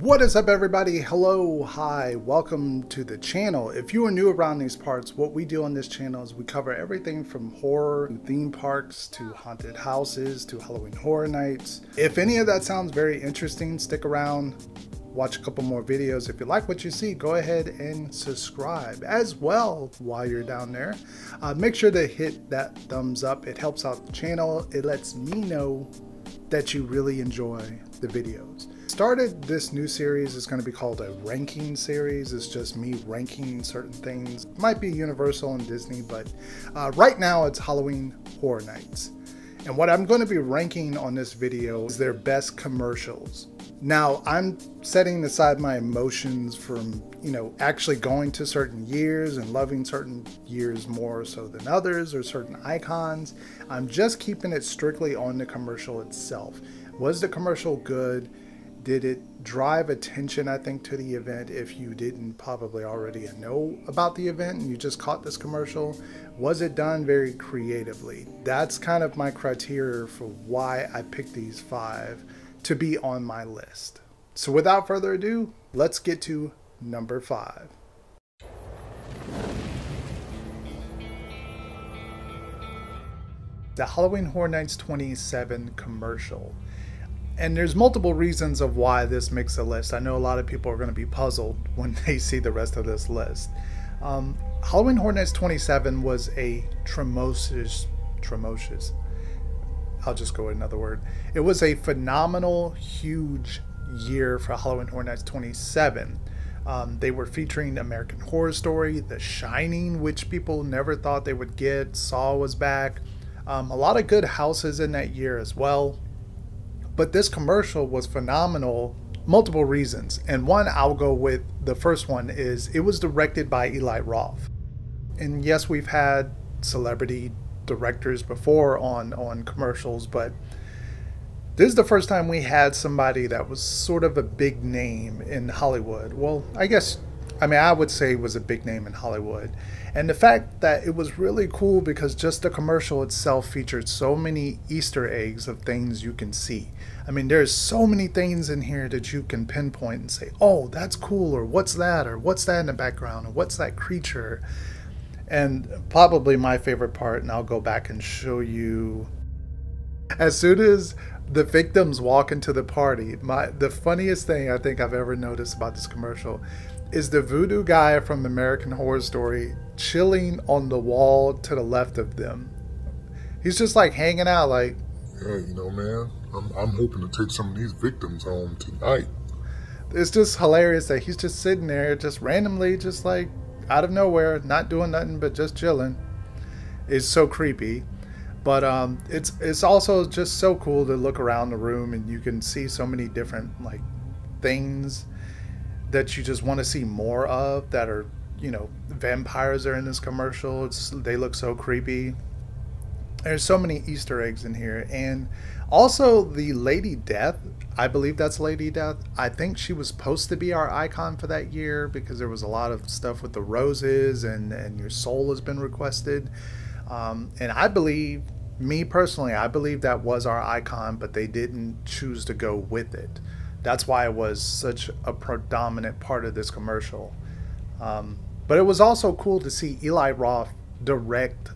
What is up everybody? Hello, hi, welcome to the channel. If you are new around these parts, what we do on this channel is we cover everything from horror theme parks to haunted houses to Halloween Horror Nights. If any of that sounds very interesting, stick around, watch a couple more videos. If you like what you see, go ahead and subscribe as well while you're down there. Uh, make sure to hit that thumbs up. It helps out the channel. It lets me know that you really enjoy the videos. Started this new series is going to be called a ranking series. It's just me ranking certain things. Might be Universal and Disney, but uh, right now it's Halloween Horror Nights. And what I'm going to be ranking on this video is their best commercials. Now, I'm setting aside my emotions from, you know, actually going to certain years and loving certain years more so than others or certain icons. I'm just keeping it strictly on the commercial itself. Was the commercial good? Did it drive attention, I think, to the event if you didn't probably already know about the event and you just caught this commercial? Was it done very creatively? That's kind of my criteria for why I picked these five to be on my list. So without further ado, let's get to number five. The Halloween Horror Nights 27 commercial and there's multiple reasons of why this makes a list. I know a lot of people are going to be puzzled when they see the rest of this list. Um, Halloween Horror Nights 27 was a tremendous, tremendous. I'll just go with another word. It was a phenomenal, huge year for Halloween Horror Nights 27. Um, they were featuring American Horror Story, The Shining, which people never thought they would get. Saw was back. Um, a lot of good houses in that year as well. But this commercial was phenomenal, multiple reasons. And one I'll go with the first one is it was directed by Eli Roth. And yes, we've had celebrity directors before on on commercials, but this is the first time we had somebody that was sort of a big name in Hollywood. Well, I guess I mean I would say was a big name in Hollywood. And the fact that it was really cool because just the commercial itself featured so many Easter eggs of things you can see. I mean, there's so many things in here that you can pinpoint and say, oh, that's cool, or what's that, or what's that in the background, or what's that creature. And probably my favorite part, and I'll go back and show you. As soon as the victims walk into the party, my the funniest thing I think I've ever noticed about this commercial is the voodoo guy from the American Horror Story chilling on the wall to the left of them. He's just like hanging out, like, yeah, you know, man, I'm, I'm hoping to take some of these victims home tonight. It's just hilarious that he's just sitting there, just randomly, just like out of nowhere, not doing nothing but just chilling. It's so creepy. But um, it's it's also just so cool to look around the room and you can see so many different like things that you just want to see more of that are you know vampires are in this commercial. It's, they look so creepy. There's so many easter eggs in here. And also the lady death i believe that's lady death. I think she was supposed to be our icon for that year because there was a lot of stuff with the roses and and your soul has been requested. Um, and i believe me personally i believe that was our icon but they didn't choose to go with it that's why it was such a predominant part of this commercial. Um, but it was also cool to see Eli Roth direct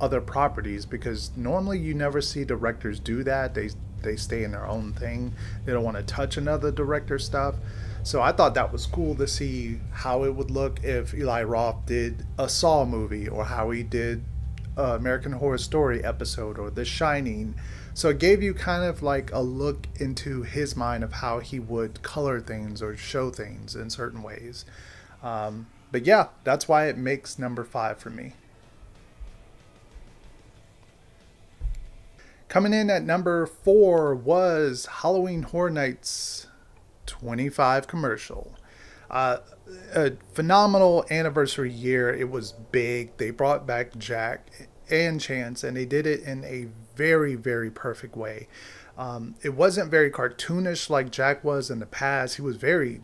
other properties because normally you never see directors do that. They they stay in their own thing. They don't want to touch another director's stuff. So I thought that was cool to see how it would look if Eli Roth did a Saw movie or how he did American Horror Story episode or The Shining so it gave you kind of like a look into his mind of how he would color things or show things in certain ways. Um, but yeah, that's why it makes number five for me. Coming in at number four was Halloween Horror Nights 25 commercial. Uh, a phenomenal anniversary year. It was big. They brought back Jack and Chance, and they did it in a very, very perfect way. Um, it wasn't very cartoonish like Jack was in the past. He was very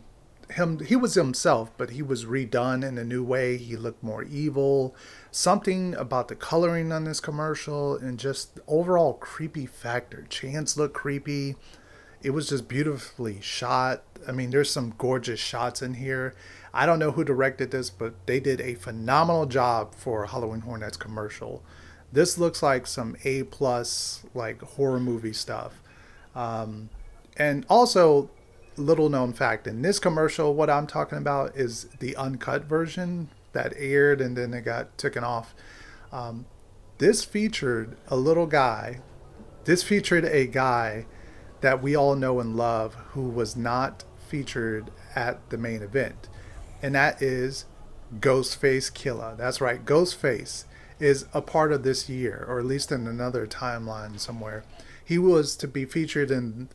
him he was himself, but he was redone in a new way. He looked more evil. Something about the coloring on this commercial and just overall creepy factor. Chance looked creepy. It was just beautifully shot. I mean, there's some gorgeous shots in here. I don't know who directed this, but they did a phenomenal job for Halloween Horror Nights commercial. This looks like some A plus like horror movie stuff. Um, and also, little known fact in this commercial, what I'm talking about is the uncut version that aired and then it got taken off. Um, this featured a little guy. This featured a guy that we all know and love who was not featured at the main event, and that is Ghostface Killer. That's right, Ghostface is a part of this year, or at least in another timeline somewhere. He was to be featured in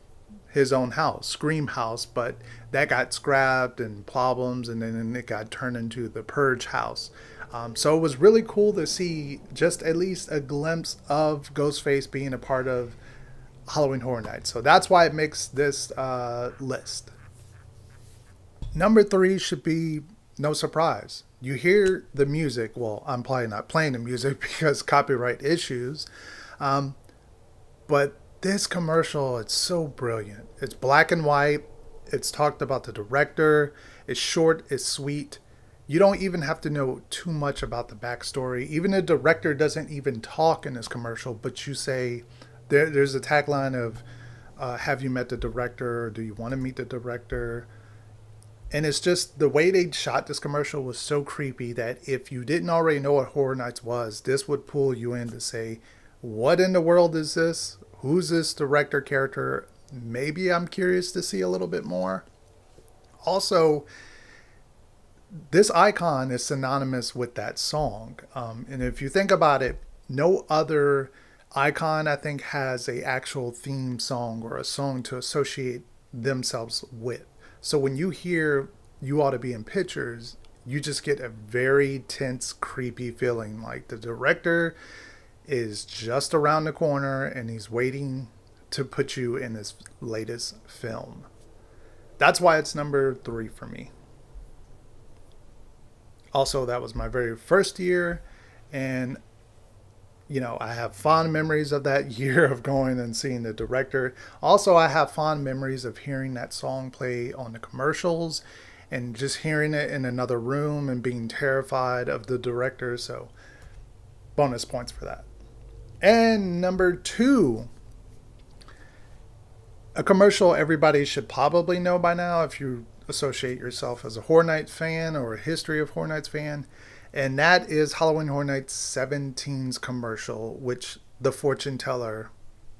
his own house, Scream House, but that got scrapped and problems, and then it got turned into the Purge House. Um, so it was really cool to see just at least a glimpse of Ghostface being a part of Halloween Horror Nights. So that's why it makes this uh, list. Number three should be no surprise. You hear the music. Well, I'm probably not playing the music because copyright issues. Um, but this commercial, it's so brilliant. It's black and white. It's talked about the director. It's short. It's sweet. You don't even have to know too much about the backstory. Even the director doesn't even talk in this commercial, but you say, there, there's a tagline of, uh, Have you met the director? Or do you want to meet the director? And it's just the way they shot this commercial was so creepy that if you didn't already know what Horror Nights was, this would pull you in to say, What in the world is this? Who's this director character? Maybe I'm curious to see a little bit more. Also, this icon is synonymous with that song. Um, and if you think about it, no other icon I think has a actual theme song or a song to associate themselves with. So when you hear you ought to be in pictures, you just get a very tense, creepy feeling like the director is just around the corner and he's waiting to put you in his latest film. That's why it's number three for me. Also, that was my very first year, and you know, I have fond memories of that year of going and seeing the director. Also, I have fond memories of hearing that song play on the commercials and just hearing it in another room and being terrified of the director. So, bonus points for that. And number two, a commercial everybody should probably know by now if you associate yourself as a Horror fan or a history of Horror Nights fan. And that is Halloween Horror Nights 17's commercial, which the fortune teller,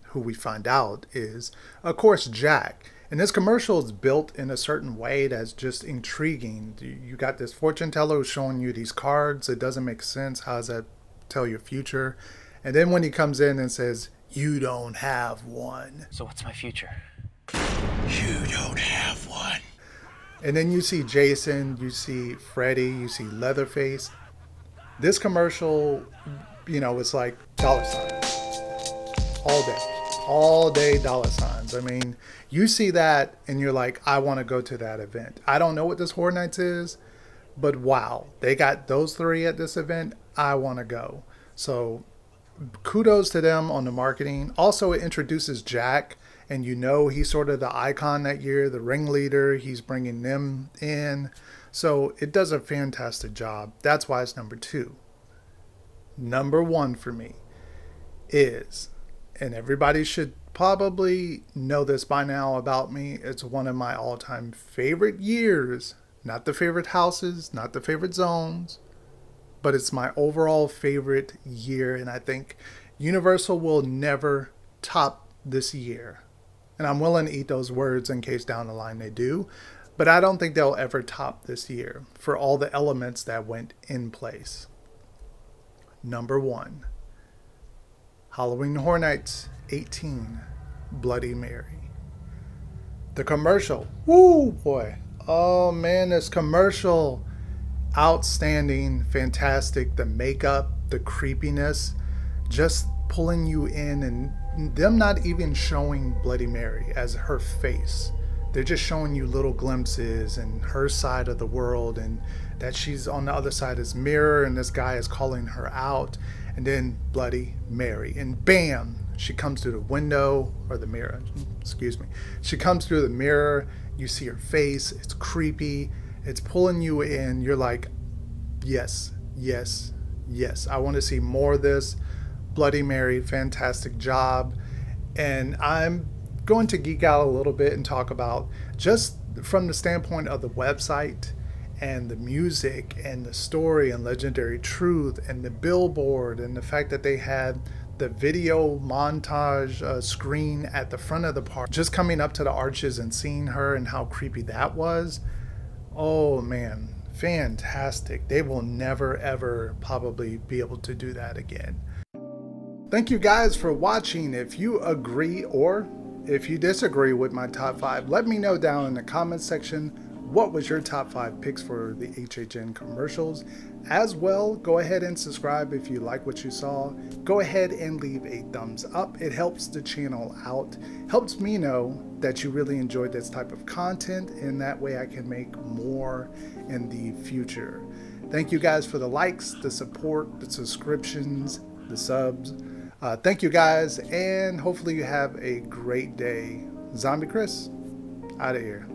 who we find out is, of course, Jack. And this commercial is built in a certain way that's just intriguing. You got this fortune teller who's showing you these cards. It doesn't make sense. How does that tell your future? And then when he comes in and says, You don't have one. So, what's my future? You don't have one. And then you see Jason, you see Freddy, you see Leatherface. This commercial, you know, it's like dollar signs all day, all day dollar signs. I mean, you see that and you're like, I want to go to that event. I don't know what this Horror Nights is, but wow, they got those three at this event. I want to go. So kudos to them on the marketing. Also, it introduces Jack, and you know he's sort of the icon that year, the ringleader. He's bringing them in. So it does a fantastic job. That's why it's number two. Number one for me is, and everybody should probably know this by now about me, it's one of my all time favorite years. Not the favorite houses, not the favorite zones, but it's my overall favorite year, and I think Universal will never top this year. And I'm willing to eat those words in case down the line they do, but I don't think they'll ever top this year for all the elements that went in place. Number one Halloween Horror Nights 18 Bloody Mary. The commercial. Woo, boy. Oh man, this commercial outstanding, fantastic. The makeup, the creepiness, just pulling you in, and them not even showing Bloody Mary as her face. They're just showing you little glimpses and her side of the world, and that she's on the other side this mirror, and this guy is calling her out, and then Bloody Mary, and bam, she comes through the window or the mirror. excuse me. She comes through the mirror. You see her face. It's creepy. It's pulling you in. You're like, yes, yes, yes. I want to see more of this. Bloody Mary, fantastic job. And I'm going to geek out a little bit and talk about just from the standpoint of the website and the music and the story and legendary truth and the billboard and the fact that they had the video montage uh, screen at the front of the park. Just coming up to the arches and seeing her and how creepy that was. Oh man fantastic. They will never ever probably be able to do that again. Thank you guys for watching. If you agree or if you disagree with my top five let me know down in the comments section what was your top five picks for the HHN commercials. As well, go ahead and subscribe if you like what you saw. Go ahead and leave a thumbs up. It helps the channel out, helps me know that you really enjoyed this type of content, and that way I can make more in the future. Thank you guys for the likes, the support, the subscriptions, the subs. Uh, thank you guys, and hopefully you have a great day. Zombie Chris, out of here.